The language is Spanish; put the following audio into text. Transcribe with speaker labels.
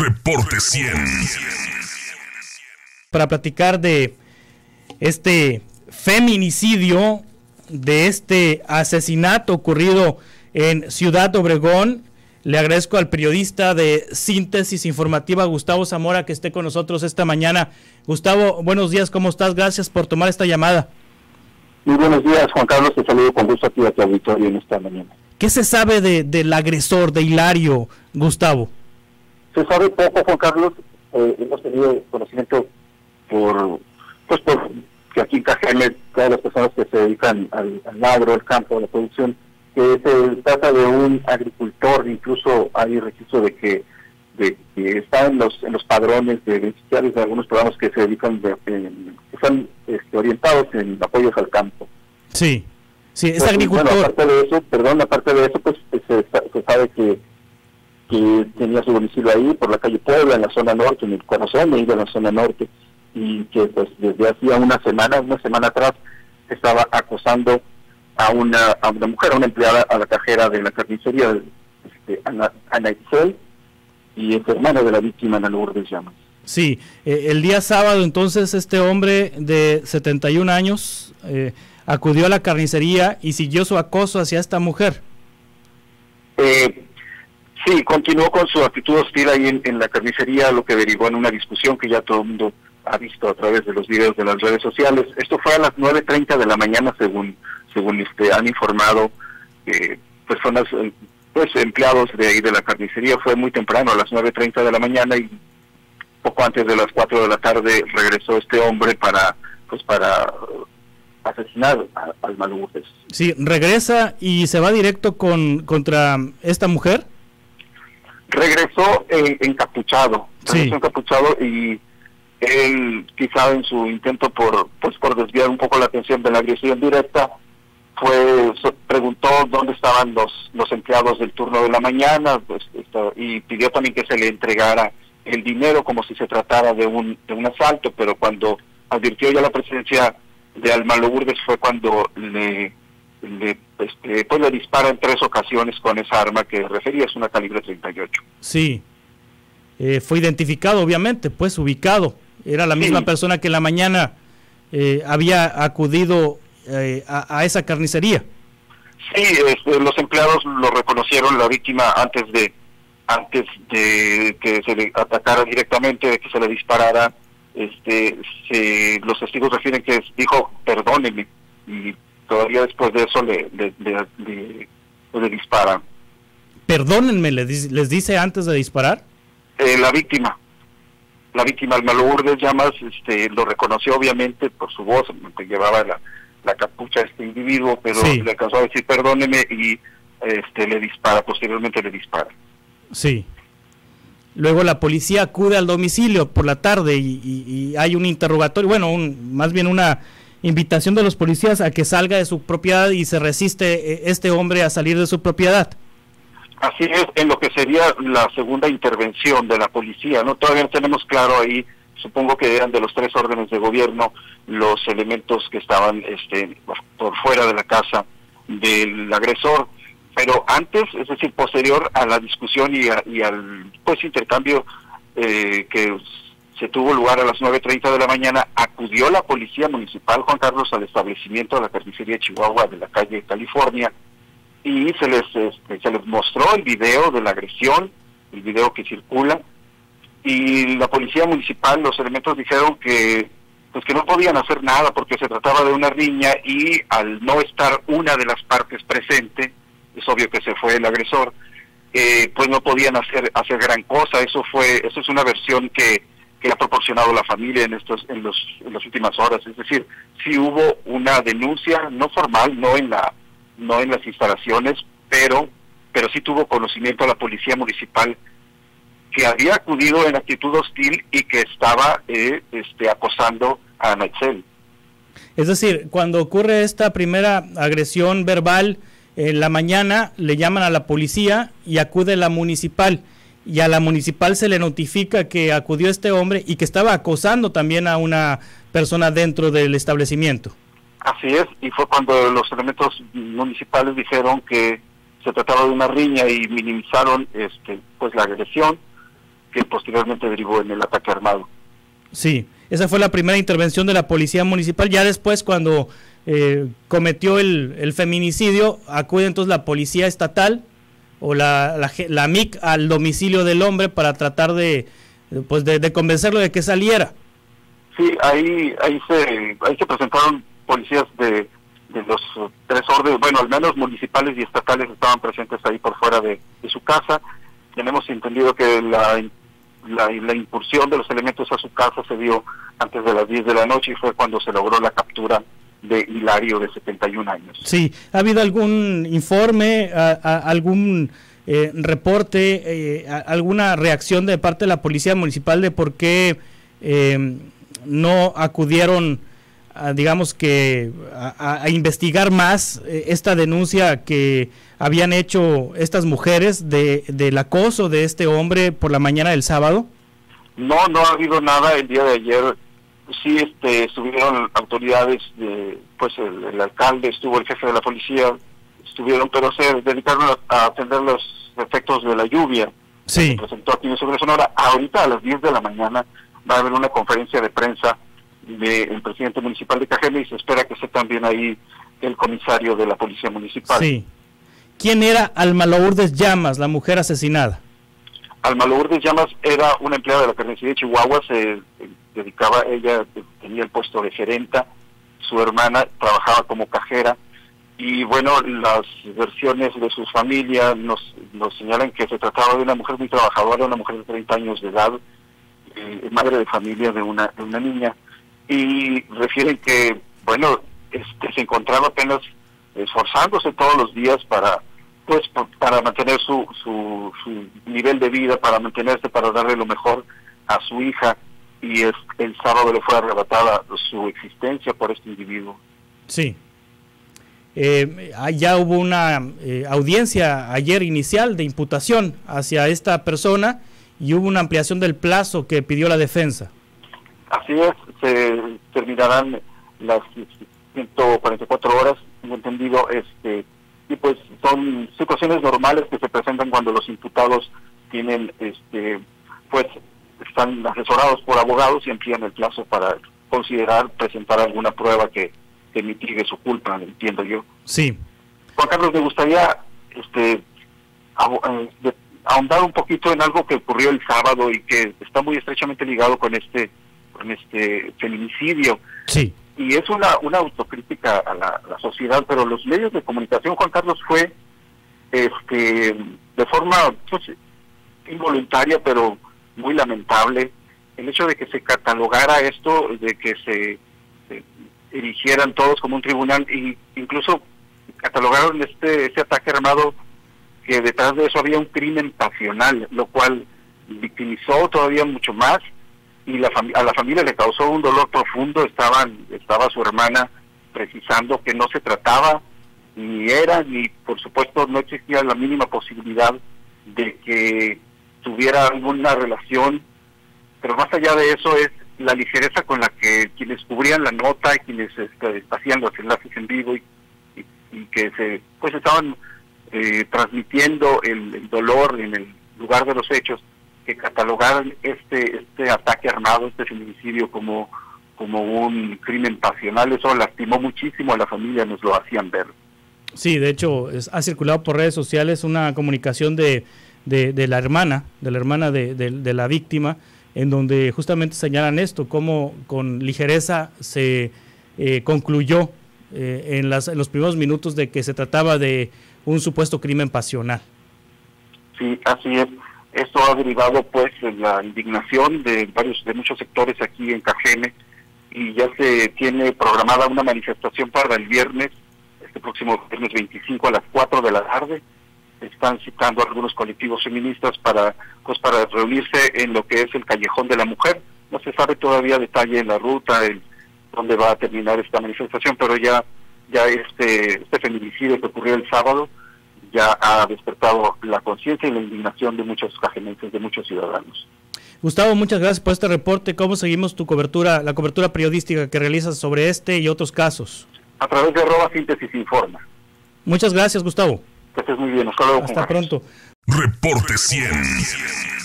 Speaker 1: Reporte 100.
Speaker 2: Para platicar de este feminicidio, de este asesinato ocurrido en Ciudad Obregón, le agradezco al periodista de Síntesis Informativa, Gustavo Zamora, que esté con nosotros esta mañana. Gustavo, buenos días, ¿cómo estás? Gracias por tomar esta llamada.
Speaker 3: Muy buenos días, Juan Carlos. Te saludo con gusto aquí a tu auditorio en esta mañana.
Speaker 2: ¿Qué se sabe de, del agresor, de Hilario, Gustavo?
Speaker 3: Se sabe poco, Juan Carlos. Eh, hemos tenido conocimiento por, pues por que aquí en Cajeme, todas las personas que se dedican al, al agro, al campo, a la producción, que se trata de un agricultor, incluso hay registro de que, de, que está en los, en los padrones de beneficiarios de algunos programas que se dedican, de, que están este, orientados en apoyos al campo.
Speaker 2: Sí, sí, es
Speaker 3: Pues,
Speaker 2: agricultor.
Speaker 3: Bueno, aparte de eso, perdón, aparte de eso, pues se, se sabe que, que tenía su domicilio ahí, por la calle Puebla, en la zona norte, en el corazón de la zona norte, y que pues desde hacía una semana, una semana atrás, estaba acosando a una, a una mujer, a una empleada, a la cajera de la carnicería, este, Ana, Ana Itzel, y es hermana de la víctima, Ana Lourdes Llamas.
Speaker 2: Sí, eh, el día sábado entonces este hombre de 71 años eh, acudió a la carnicería y siguió su acoso hacia esta mujer.
Speaker 3: Eh, sí, continuó con su actitud hostil ahí en, en, la carnicería, lo que derivó en una discusión que ya todo el mundo ha visto a través de los videos de las redes sociales. Esto fue a las 9.30 de la mañana, según según este, han informado eh, personas, pues empleados de ahí de la carnicería. Fue muy temprano, a las 9.30 de la mañana y poco antes de las 4 de la tarde regresó este hombre para, pues para asesinar al Malurdes.
Speaker 2: Sí, regresa y se va directo con contra esta mujer.
Speaker 3: Regresó eh, encapuchado, regresó encapuchado y él quizá en su intento por pues por desviar un poco la atención de la agresión directa fue so- preguntó dónde estaban los los empleados del turno de la mañana pues, esto, y pidió también que se le entregara el dinero como si se tratara de un de un asalto pero cuando advirtió ya la presencia de Almalo Burgues fue cuando le le, este, pues le dispara en tres ocasiones con esa arma que refería, es una calibre 38.
Speaker 2: Sí. Eh, fue identificado, obviamente, pues ubicado. Era la misma
Speaker 3: Sí.
Speaker 2: persona que en la mañana eh, había acudido eh, a, a esa carnicería.
Speaker 3: Sí, este, los empleados lo reconocieron la víctima antes de antes de que se le atacara directamente, de que se le disparara. Este, se, los testigos refieren que dijo perdóneme y todavía después de eso le, le, le, le- disparan.
Speaker 2: Perdónenme, les, dice- les dice antes de disparar.
Speaker 3: Eh, la víctima, la víctima Almalo Urdes Llamas, este, lo reconoció obviamente por su voz, que llevaba la, la capucha a este individuo, pero
Speaker 2: Sí.
Speaker 3: le alcanzó a decir perdóneme y este le dispara, posteriormente le dispara.
Speaker 2: Sí. Luego la policía acude al domicilio por la tarde y, y- y hay un interrogatorio, bueno, un, más bien una invitación de los policías a que salga de su propiedad y se resiste eh, este hombre a salir de su propiedad.
Speaker 3: Así es, en lo que sería la segunda intervención de la policía, ¿no? Todavía tenemos claro ahí, supongo que eran de los tres órdenes de gobierno los elementos que estaban este, por fuera de la casa del agresor, pero antes, es decir, posterior a la discusión y, a- y al pues intercambio eh, que se tuvo lugar a las 9.30 de la mañana, acudió la policía municipal, Juan Carlos, al establecimiento de la carnicería Chihuahua de la calle California, y se les este, se les mostró el video de la agresión, el video que circula y la policía municipal, los elementos dijeron que pues que no podían hacer nada porque se trataba de una riña y al no estar una de las partes presente, es obvio que se fue el agresor, eh, pues no podían hacer hacer gran cosa. Eso fue eso es una versión que que ha proporcionado la familia en estos en los en las últimas horas, es decir, sí hubo una denuncia no formal, no en la no en las instalaciones, pero pero sí tuvo conocimiento la policía municipal que había acudido en actitud hostil y que estaba eh, este acosando a Naitzel.
Speaker 2: Es decir, cuando ocurre esta primera agresión verbal en la mañana, le llaman a la policía y acude la municipal. Y a la municipal se le notifica que acudió este hombre y que estaba acosando también a una persona dentro del establecimiento.
Speaker 3: Así es, y fue cuando los elementos municipales dijeron que se trataba de una riña y minimizaron este pues la agresión que posteriormente derivó en el ataque armado.
Speaker 2: Sí, esa fue la primera intervención de la policía municipal. Ya después, cuando eh, cometió el, feminicidio, acude entonces la policía estatal o la, la, MIC al domicilio del hombre para tratar de, pues de, convencerlo de que saliera.
Speaker 3: Sí, ahí, ahí, se, ahí se presentaron policías de, de los tres órdenes, bueno, al menos municipales y estatales estaban presentes ahí por fuera de, su casa. Tenemos entendido que la, la, la, incursión de los elementos a su casa se dio antes de las 10 de la noche y fue cuando se logró la captura de Hilario de 71 años.
Speaker 2: Sí, ¿ha habido algún informe, algún eh, reporte, eh, alguna reacción de parte de la Policía Municipal de por qué eh, no acudieron, digamos que, a, investigar más esta denuncia que habían hecho estas mujeres de, del acoso de este hombre por la mañana del sábado?
Speaker 3: No, no ha habido nada el día de ayer sí este, estuvieron autoridades, de, pues el, alcalde, estuvo el jefe de la policía, estuvieron, pero se dedicaron a, atender los efectos de la lluvia.
Speaker 2: Sí.
Speaker 3: Se presentó aquí en Sobre Sonora. Ahorita a las 10 de la mañana va a haber una conferencia de prensa del presidente municipal de Cajeme y se espera que esté también ahí el comisario de la policía municipal.
Speaker 2: Sí. ¿Quién era Alma Lourdes Llamas, la mujer asesinada?
Speaker 3: Alma Lourdes Llamas era una empleada de la carnicería de Chihuahua, se dedicaba, ella tenía el puesto de gerenta, su hermana trabajaba como cajera y bueno, las versiones de su familia nos, nos señalan que se trataba de una mujer muy trabajadora, una mujer de 30 años de edad, eh, madre de familia de una, de una niña y refieren que, bueno, este, se encontraba apenas esforzándose todos los días para pues para mantener su, su, su nivel de vida, para mantenerse, para darle lo mejor a su hija y es, el sábado le fue arrebatada su existencia por este individuo.
Speaker 2: Sí. Eh, ya hubo una eh, audiencia ayer inicial de imputación hacia esta persona y hubo una ampliación del plazo que pidió la defensa.
Speaker 3: Así es, se terminarán las 144 horas, tengo entendido, este, y pues son situaciones normales que se presentan cuando los imputados tienen, este, pues están asesorados por abogados y amplían el plazo para considerar presentar alguna prueba que, que mitigue su culpa, entiendo yo.
Speaker 2: Sí.
Speaker 3: Juan Carlos, me gustaría este eh, ahondar un poquito en algo que ocurrió el sábado y que está muy estrechamente ligado con este con este feminicidio.
Speaker 2: Sí.
Speaker 3: Y es una, una a la, sociedad, pero los medios de comunicación, Juan Carlos, fue este de forma pues, involuntaria, pero muy lamentable el hecho de que se catalogara esto, de que se, erigieran todos como un tribunal e incluso catalogaron este, este ataque armado que detrás de eso había un crimen pasional, lo cual victimizó todavía mucho más y la a la familia le causó un dolor profundo. Estaban, estaba su hermana precisando que no se trataba ni era ni por supuesto no existía la mínima posibilidad de que tuviera alguna relación, pero más allá de eso es la ligereza con la que quienes cubrían la nota y quienes este, hacían los enlaces en vivo y, que se pues estaban eh, transmitiendo el, dolor en el lugar de los hechos, que catalogaran este este ataque armado, este feminicidio como como un crimen pasional, eso lastimó muchísimo a la familia, nos lo hacían ver.
Speaker 2: Sí, de hecho, ha circulado por redes sociales una comunicación de de, la hermana, de la hermana de, la víctima, en donde justamente señalan esto, cómo con ligereza se eh, concluyó eh, en, las, los primeros minutos de que se trataba de un supuesto crimen pasional.
Speaker 3: Sí, así es. Esto ha derivado pues en la indignación de varios de muchos sectores aquí en Cajeme y ya se tiene programada una manifestación para el viernes, este próximo viernes 25 a las 4 de la tarde están citando algunos colectivos feministas para pues para reunirse en lo que es el callejón de la mujer no se sabe todavía detalle en la ruta el dónde va a terminar esta manifestación pero ya ya este este feminicidio que ocurrió el sábado ya ha despertado la conciencia y la indignación de muchos cajemenses, de muchos ciudadanos.
Speaker 2: Gustavo, muchas gracias por este reporte. ¿Cómo seguimos tu cobertura, la cobertura periodística que realizas sobre este y otros casos?
Speaker 3: A través de arroba síntesis informa.
Speaker 2: Muchas gracias, Gustavo.
Speaker 3: Que estés muy bien. Hasta luego.
Speaker 2: Hasta pronto.
Speaker 1: Reporte 100.